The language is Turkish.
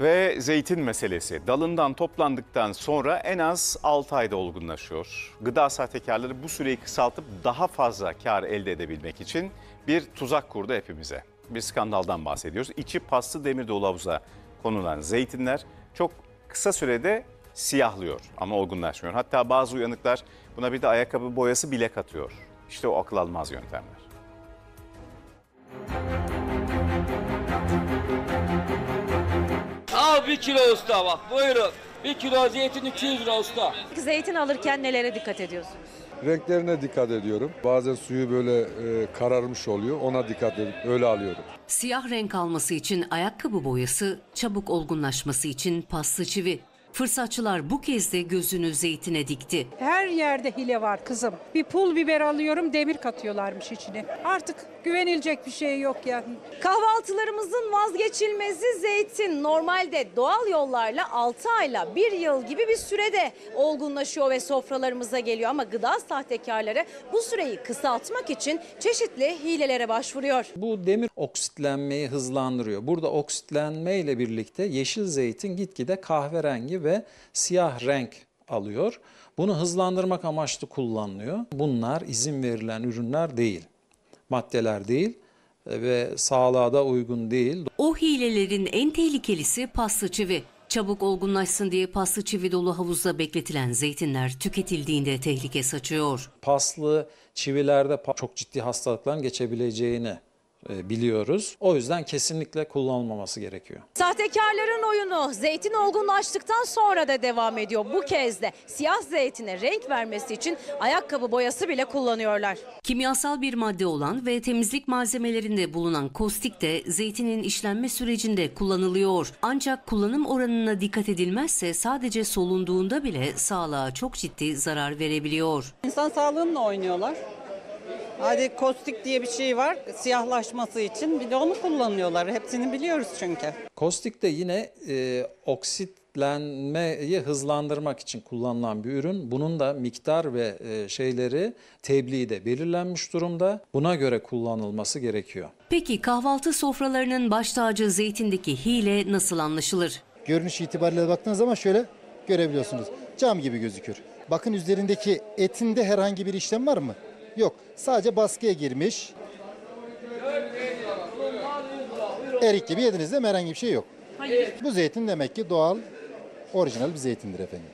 Ve zeytin meselesi dalından toplandıktan sonra en az 6 ayda olgunlaşıyor. Gıda sahtekarları bu süreyi kısaltıp daha fazla kar elde edebilmek için bir tuzak kurdu hepimize. Bir skandaldan bahsediyoruz. İçi paslı demir dolu havuza konulan zeytinler çok kısa sürede siyahlıyor ama olgunlaşmıyor. Hatta bazı uyanıklar buna bir de ayakkabı boyası bile katıyor. İşte o akıl almaz yöntemler. Bir kilo usta bak buyurun. Bir kilo zeytin 200 lira usta. Zeytin alırken nelere dikkat ediyorsunuz? Renklerine dikkat ediyorum. Bazen suyu böyle e, kararmış oluyor. Ona dikkat edip öyle alıyorum. Siyah renk alması için ayakkabı boyası, çabuk olgunlaşması için paslı çivi. Fırsatçılar bu kez de gözünü zeytine dikti. Her yerde hile var kızım. Bir pul biber alıyorum demir katıyorlarmış içine. Artık güvenilecek bir şey yok yani. Kahvaltılarımızın vazgeçilmezi zeytin. Normalde doğal yollarla 6 ayla 1 yıl gibi bir sürede olgunlaşıyor ve sofralarımıza geliyor. Ama gıda sahtekarları bu süreyi kısaltmak için çeşitli hilelere başvuruyor. Bu demir oksitlenmeyi hızlandırıyor. Burada oksitlenme ile birlikte yeşil zeytin gitgide kahverengi ve siyah renk alıyor. Bunu hızlandırmak amaçlı kullanılıyor. Bunlar izin verilen ürünler değil, maddeler değil e, ve sağlığa da uygun değil. O hilelerin en tehlikelisi paslı çivi. Çabuk olgunlaşsın diye paslı çivi dolu havuzda bekletilen zeytinler tüketildiğinde tehlike saçıyor. Paslı çivilerde çok ciddi hastalıkların geçebileceğini biliyoruz. O yüzden kesinlikle kullanılmaması gerekiyor. Sahtekarların oyunu zeytin olgunlaştıktan sonra da devam ediyor. Bu kez de siyah zeytine renk vermesi için ayakkabı boyası bile kullanıyorlar. Kimyasal bir madde olan ve temizlik malzemelerinde bulunan kostik de zeytinin işlenme sürecinde kullanılıyor. Ancak kullanım oranına dikkat edilmezse sadece solunduğunda bile sağlığa çok ciddi zarar verebiliyor. İnsan sağlığıyla oynuyorlar. Hadi kostik diye bir şey var siyahlaşması için bir de onu kullanıyorlar. Hepsini biliyoruz çünkü. Kostik de yine e, oksitlenmeyi hızlandırmak için kullanılan bir ürün. Bunun da miktar ve e, şeyleri tebliği de belirlenmiş durumda. Buna göre kullanılması gerekiyor. Peki kahvaltı sofralarının baş tacı zeytindeki hile nasıl anlaşılır? Görünüş itibariyle baktığınız zaman şöyle görebiliyorsunuz. Cam gibi gözükür. Bakın üzerindeki etinde herhangi bir işlem var mı? Yok. Sadece baskıya girmiş. Erik gibi yediniz de herhangi bir şey yok. Bu zeytin demek ki doğal, orijinal bir zeytindir efendim.